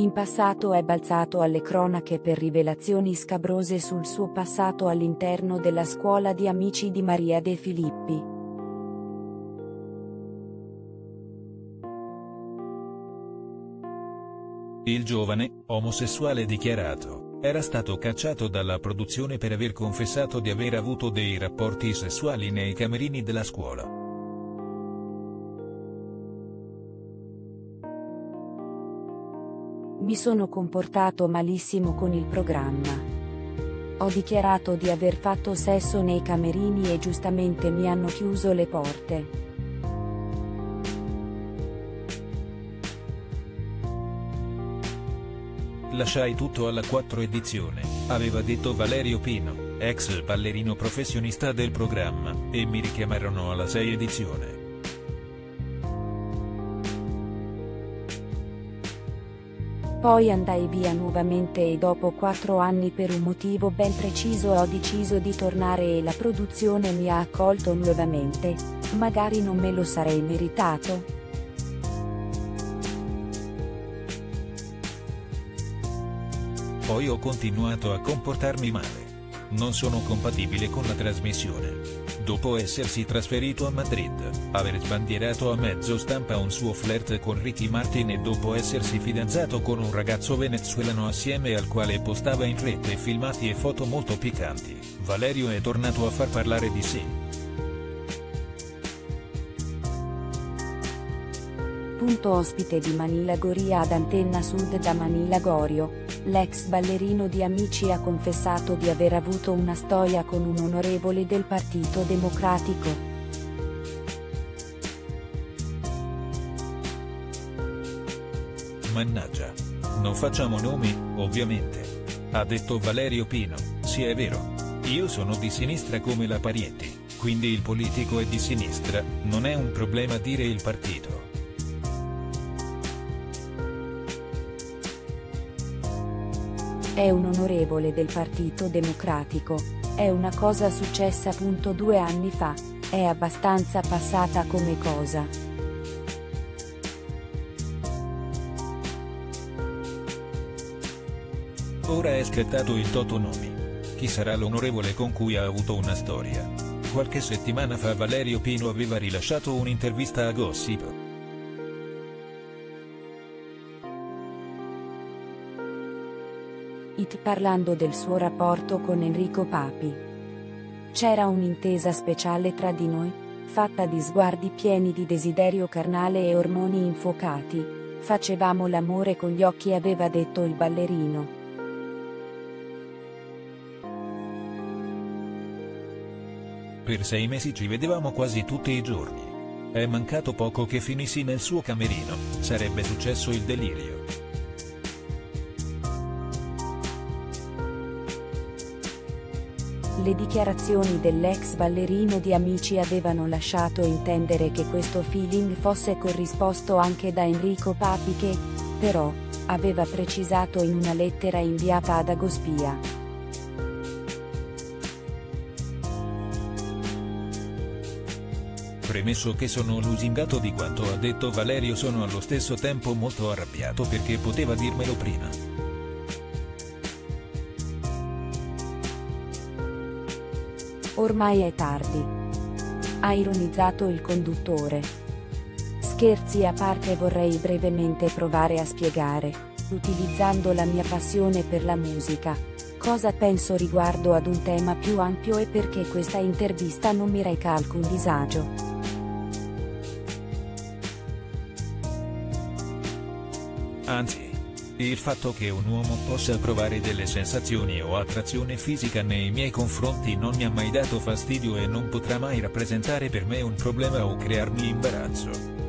In passato è balzato alle cronache per rivelazioni scabrose sul suo passato all'interno della scuola di amici di Maria De Filippi. Il giovane, omosessuale dichiarato, era stato cacciato dalla produzione per aver confessato di aver avuto dei rapporti sessuali nei camerini della scuola. Mi sono comportato malissimo con il programma. Ho dichiarato di aver fatto sesso nei camerini e giustamente mi hanno chiuso le porte. Lasciai tutto alla 4 edizione, aveva detto Valerio Pino, ex ballerino professionista del programma, e mi richiamarono alla 6 edizione. Poi andai via nuovamente e dopo quattro anni per un motivo ben preciso ho deciso di tornare e la produzione mi ha accolto nuovamente. Magari non me lo sarei meritato. Poi ho continuato a comportarmi male. Non sono compatibile con la trasmissione dopo essersi trasferito a Madrid, aver sbandierato a mezzo stampa un suo flirt con Ricky Martin e dopo essersi fidanzato con un ragazzo venezuelano assieme al quale postava in rete filmati e foto molto piccanti, Valerio è tornato a far parlare di sé. Punto ospite di Manila Goria ad Antenna Sud da Manila Gorio, l'ex ballerino di Amici ha confessato di aver avuto una storia con un onorevole del Partito Democratico. Mannaggia. Non facciamo nomi, ovviamente. Ha detto Valerio Pino, sì è vero. Io sono di sinistra come la Parietti, quindi il politico è di sinistra, non è un problema dire il partito. È un onorevole del Partito Democratico. È una cosa successa appunto due anni fa. È abbastanza passata come cosa. Ora è scattato il Totonomi. Chi sarà l'onorevole con cui ha avuto una storia? Qualche settimana fa Valerio Pino aveva rilasciato un'intervista a Gossip. It parlando del suo rapporto con Enrico Papi. C'era un'intesa speciale tra di noi, fatta di sguardi pieni di desiderio carnale e ormoni infuocati. Facevamo l'amore con gli occhi aveva detto il ballerino. Per sei mesi ci vedevamo quasi tutti i giorni. È mancato poco che finissi nel suo camerino, sarebbe successo il delirio. Le dichiarazioni dell'ex ballerino di Amici avevano lasciato intendere che questo feeling fosse corrisposto anche da Enrico Papi che, però, aveva precisato in una lettera inviata ad Agospia. Premesso che sono lusingato di quanto ha detto Valerio sono allo stesso tempo molto arrabbiato perché poteva dirmelo prima. Ormai è tardi. Ha ironizzato il conduttore. Scherzi a parte vorrei brevemente provare a spiegare, utilizzando la mia passione per la musica, cosa penso riguardo ad un tema più ampio e perché questa intervista non mi reca alcun disagio. Anzi, il fatto che un uomo possa provare delle sensazioni o attrazione fisica nei miei confronti non mi ha mai dato fastidio e non potrà mai rappresentare per me un problema o crearmi imbarazzo.